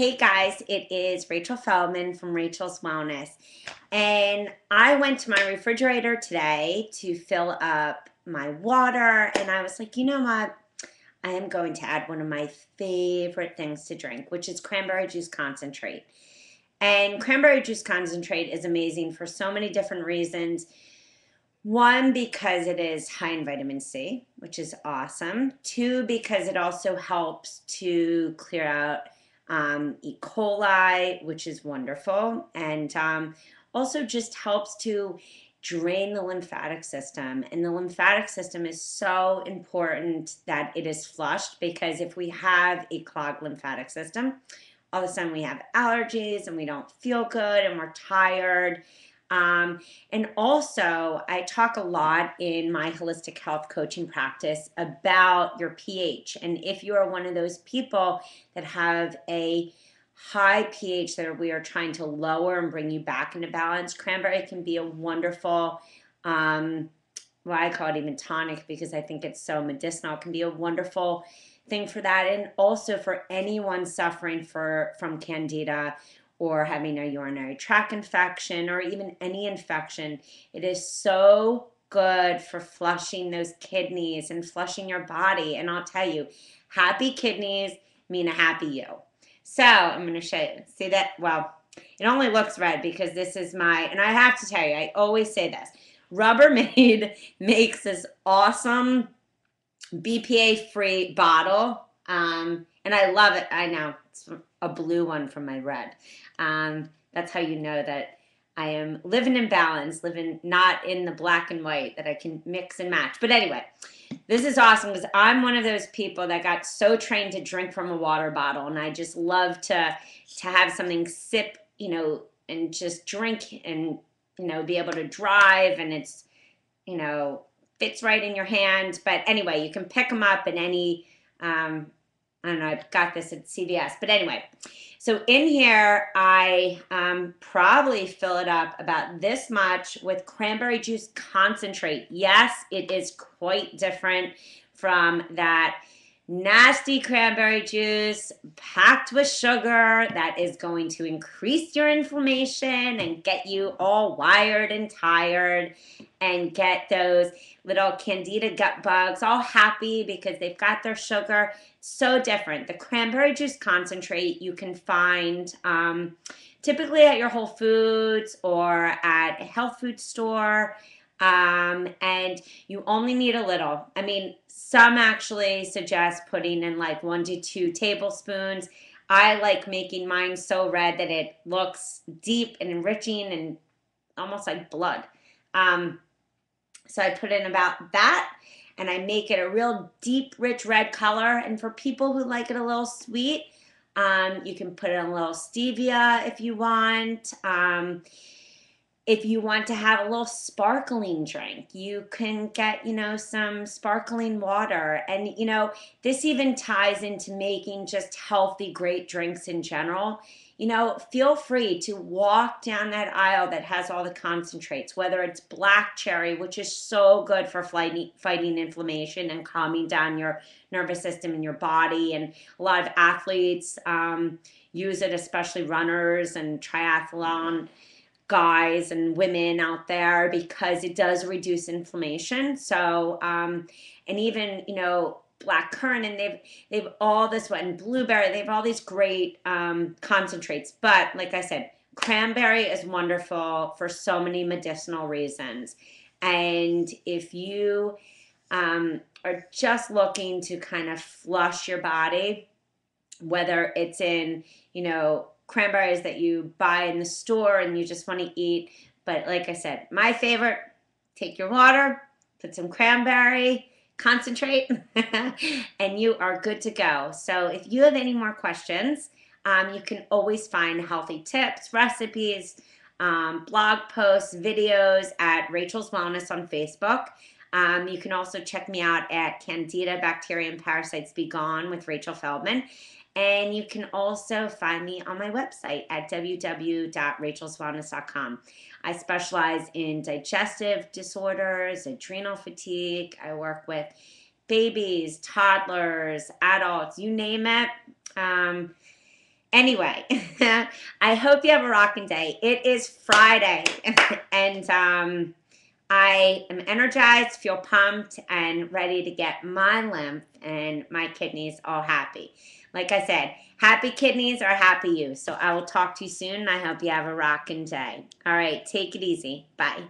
Hey guys, it is Rachel Feldman from Rachel's Wellness. And I went to my refrigerator today to fill up my water. And I was like, you know what? I am going to add one of my favorite things to drink, which is cranberry juice concentrate. And cranberry juice concentrate is amazing for so many different reasons. One, because it is high in vitamin C, which is awesome. Two, because it also helps to clear out um, E. coli, which is wonderful, and um, also just helps to drain the lymphatic system. And the lymphatic system is so important that it is flushed because if we have a clogged lymphatic system, all of a sudden we have allergies and we don't feel good and we're tired um, and also, I talk a lot in my holistic health coaching practice about your pH. And if you are one of those people that have a high pH that we are trying to lower and bring you back into balance, cranberry can be a wonderful, um, well, I call it even tonic because I think it's so medicinal. It can be a wonderful thing for that. And also for anyone suffering for from candida or having a urinary tract infection or even any infection. It is so good for flushing those kidneys and flushing your body. And I'll tell you, happy kidneys mean a happy you. So I'm going to show you. See that? Well, it only looks red because this is my, and I have to tell you, I always say this Rubbermaid makes this awesome BPA free bottle. Um, and I love it. I know a blue one from my red. Um, that's how you know that I am living in balance, living not in the black and white that I can mix and match. But anyway, this is awesome because I'm one of those people that got so trained to drink from a water bottle, and I just love to to have something sip, you know, and just drink and you know be able to drive, and it's you know fits right in your hand. But anyway, you can pick them up in any um, I don't know, I got this at CVS. But anyway, so in here, I um, probably fill it up about this much with cranberry juice concentrate. Yes, it is quite different from that nasty cranberry juice packed with sugar that is going to increase your inflammation and get you all wired and tired and get those little candida gut bugs all happy because they've got their sugar. So different. The cranberry juice concentrate you can find um, typically at your whole foods or at a health food store um, and you only need a little. I mean, some actually suggest putting in like one to two tablespoons. I like making mine so red that it looks deep and enriching and almost like blood. Um, so I put in about that and I make it a real deep, rich red color. And for people who like it a little sweet, um, you can put in a little stevia if you want. Um, if you want to have a little sparkling drink, you can get, you know, some sparkling water. And, you know, this even ties into making just healthy, great drinks in general. You know, feel free to walk down that aisle that has all the concentrates, whether it's black cherry, which is so good for fighting, inflammation and calming down your nervous system and your body. And a lot of athletes um, use it, especially runners and triathlon guys and women out there because it does reduce inflammation. So, um, and even, you know, black currant and they've they've all this one blueberry they have all these great um, concentrates but like i said cranberry is wonderful for so many medicinal reasons and if you um, are just looking to kind of flush your body whether it's in you know cranberries that you buy in the store and you just want to eat. But like I said, my favorite, take your water, put some cranberry, concentrate, and you are good to go. So if you have any more questions, um, you can always find healthy tips, recipes, um, blog posts, videos at Rachel's Wellness on Facebook. Um, you can also check me out at Candida Bacteria and Parasites Be Gone with Rachel Feldman. And you can also find me on my website at www.rachelswellness.com. I specialize in digestive disorders, adrenal fatigue. I work with babies, toddlers, adults, you name it. Um, Anyway, I hope you have a rocking day. It is Friday, and um, I am energized, feel pumped, and ready to get my lymph and my kidneys all happy. Like I said, happy kidneys are happy you. So I will talk to you soon, and I hope you have a rocking day. All right, take it easy. Bye.